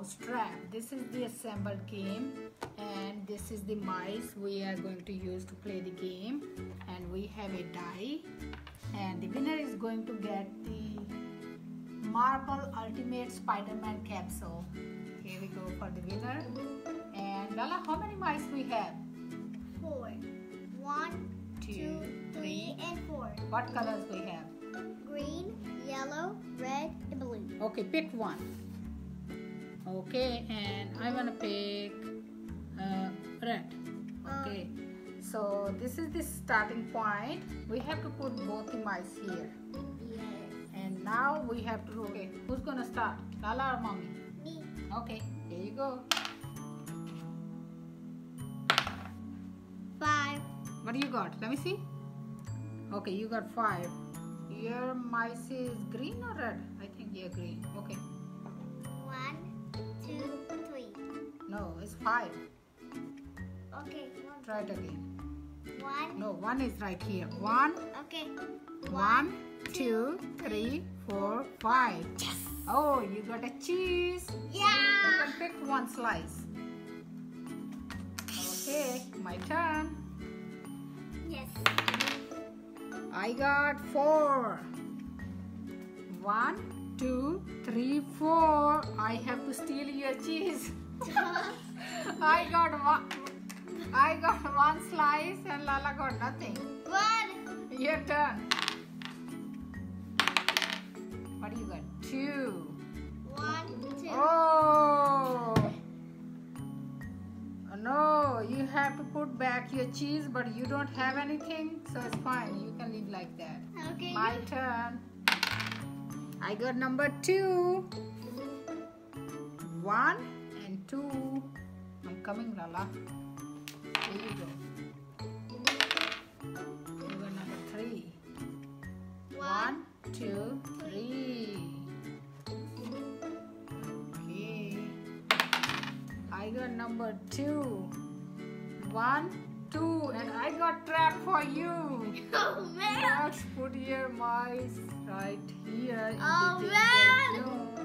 mouse trap. This is the assembled game and this is the mice we are going to use to play the game and we have a die and the winner is going to get the Marvel Ultimate Spider-Man capsule. Here we go for the winner. And Lala, how many mice we have? Four. One, two, three, and four. What colors we have? Green, yellow, red, and blue. Okay, pick one. Okay, and I wanna pick uh, red. Okay, so this is the starting point. We have to put both the mice here. Yes. And now we have to, okay, who's gonna start? Lala or mommy? Me. Okay, here you go. Five. What do you got? Let me see. Okay, you got five. Your mice is green or red? I think you're green. Okay. No, it's five. Okay. Try it again. One. No, one is right here. One, Okay. one, two, three, four, five. Yes. Oh, you got a cheese. Yeah. You can pick one slice. Okay, my turn. Yes. I got four. One, two, three, four. I have to steal your cheese. I got one. I got one slice and Lala got nothing. One. Your turn. What do you got? Two. One, two. Oh. No, you have to put back your cheese, but you don't have anything, so it's fine. You can leave like that. Okay. My turn. I got number two. One and two. I'm coming, Lala. Here you go. You number three. One, two, three. Okay. I got number two. One, two, and I got trap for you. Oh man. Let's put your mice right here Oh, man.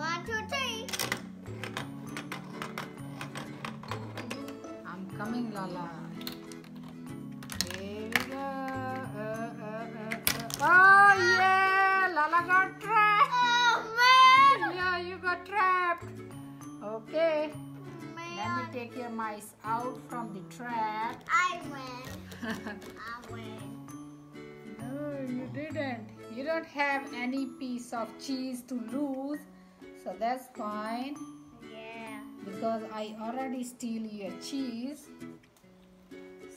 One, two, three. I'm coming, Lala. Here we go. Uh, uh, uh, uh. Oh, yeah! Lala got trapped. Oh man. Yeah, you got trapped. Okay. Man. Let me take your mice out from the trap. I win. I win. no, you didn't. You don't have any piece of cheese to lose. So that's fine. Yeah. because I already steal your cheese.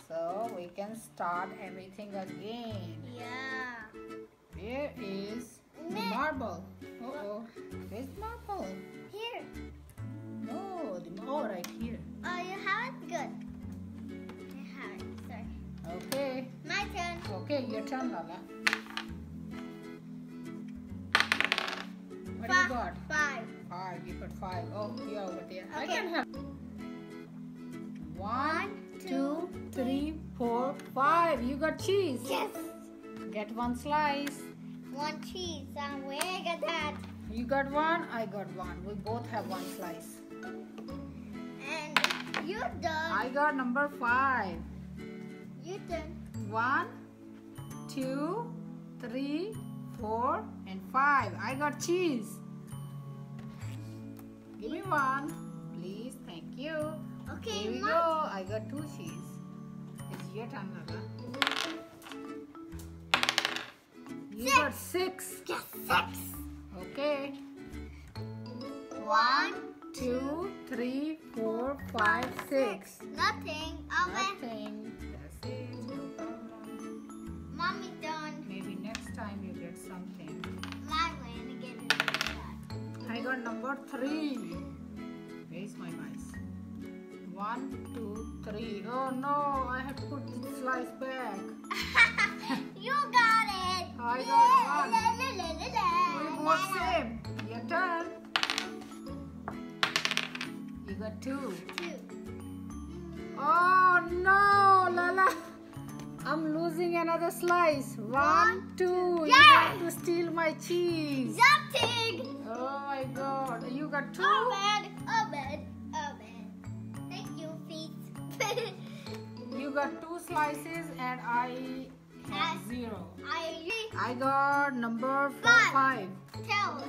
So we can start everything again. Yeah. Where is the marble? Uh oh, where's marble? Here. No, the oh right here. Oh, you have it? Good. You have it. Sorry. Okay, My turn. okay, your turn, Lala. Five. You got five. Oh, you're over there. I can help. One, two, three, four, five. You got cheese. Yes. Get one slice. One cheese. And where I got that? You got one, I got one. We both have one slice. And you done. I got number five. You done. One, two, three, four, and five. I got cheese. Give me one, please. Thank you. Okay, Here we go. I got two cheese. It's your turn, Lala. You Six. got six. Yes, six. Okay. One, two, three, four, five, six. Nothing. I. Nothing. That's it. No problem. Mommy done. Maybe next time you get something. My win again. I got number three. One, two, three. Oh no, I have to put the slice back. you got it. I got one. La, la, la, la, la, We both same. Your turn. You got two. Two. Oh no, Lala. I'm losing another slice. One, two. You Yes! have to steal my cheese. Something. Oh my my god. You got two? Oh got two slices and I have zero. I I got number four, Five. tell.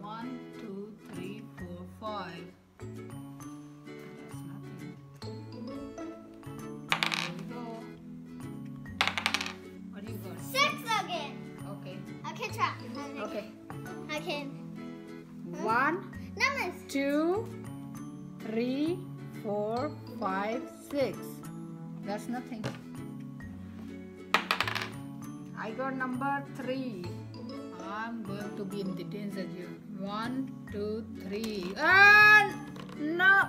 One, two, three, four, five. That's nothing. There we go. What do you got? Six again. Okay. I can try. Okay. I can. One, Numbers. two, three, four, five, six. That's nothing. I got number three. I'm going to be in the danger zone. One, two, three. And no,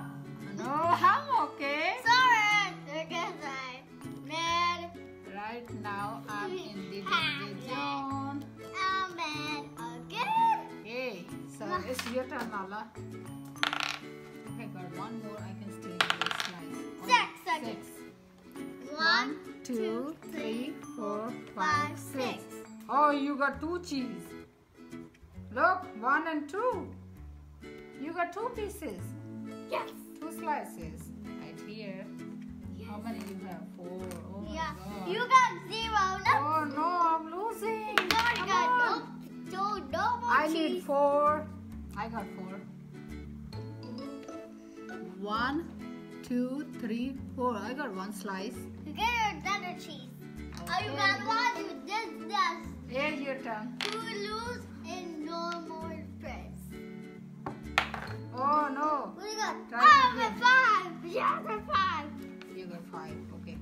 no, I'm okay. Sorry, because I mad. Right now, I'm in the danger zone. I'm mad again. Okay, so it's your turn. If I got one more, I can still do a slice. Six seconds. Six. One, two, three, four, five, six. Oh, you got two cheese. Look, one and two. You got two pieces, Yes. two slices. Right here. Yes. How many you have? Four. Oh Yeah. You got zero. No. Oh no, I'm losing. No, you Come got on. no. No, no more I cheese. need four. I got four. One, two, three, four. I got one slice. You get another cheese. Oh, you got one. You did that. Here's your turn. You lose and no more friends. Oh no. You got? Try oh, the five. Yeah, the five. You got five. Okay.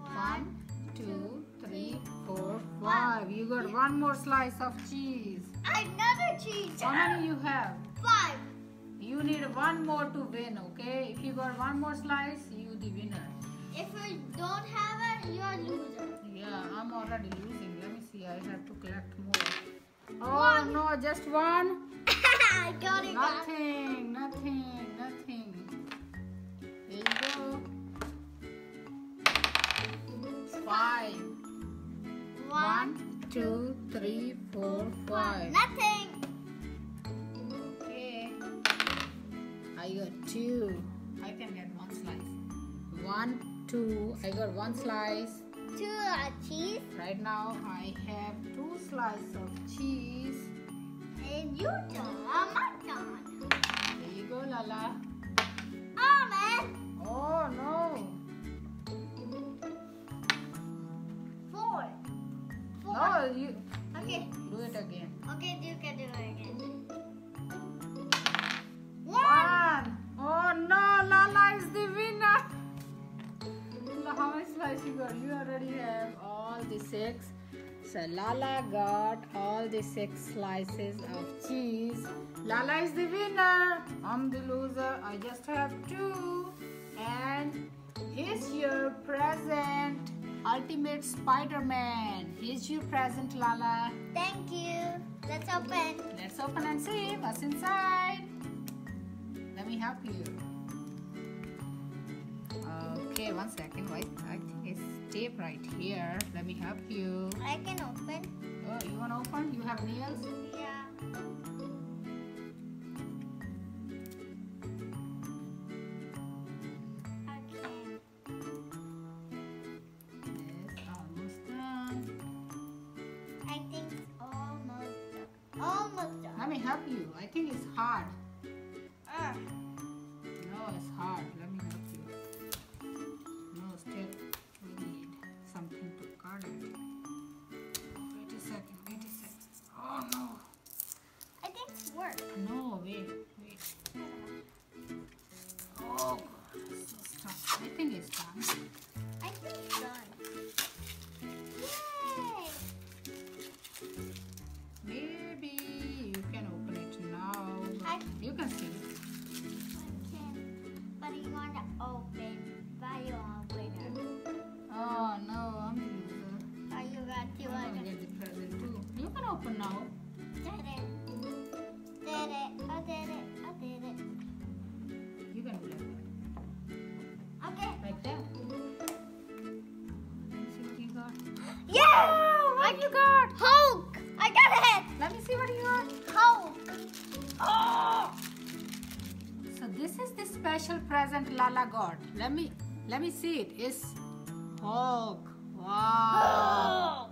One. One, two, three, four, five. You got one more slice of cheese. Another cheese. How many you have? Five. You need one more to win, okay? If you got one more slice, you the winner. If you don't have it, you're loser. Yeah, I'm already losing. Let me see. I have to collect more. Oh One. no, just one. I got it. Nothing, nothing, nothing. There you go. Five. One, two, three, four, five. Nothing. I got two. I can get one slice. One, two. I got one slice. Two uh, cheese. Right now I have two slices of cheese. And you done. Lala, How you? You already have all the six. So Lala got all the six slices of cheese. Lala is the winner. I'm the loser. I just have two. And here's your present. Ultimate Spider-Man. Here's your present, Lala. Thank you. Let's open. Let's open and see what's inside. Let me help you. Okay, one second. Wait, I think it's tape right here. Let me help you. I can open. Oh, you want to open? You have nails? Yeah. Okay. Yes, almost done. I think it's almost done. Almost done. Let me help you. I think it's hard. See. Special present Lala got? Let me let me see it. It's Hulk. Wow.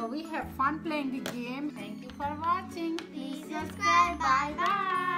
So we have fun playing the game. Thank you for watching. Please subscribe. Bye bye.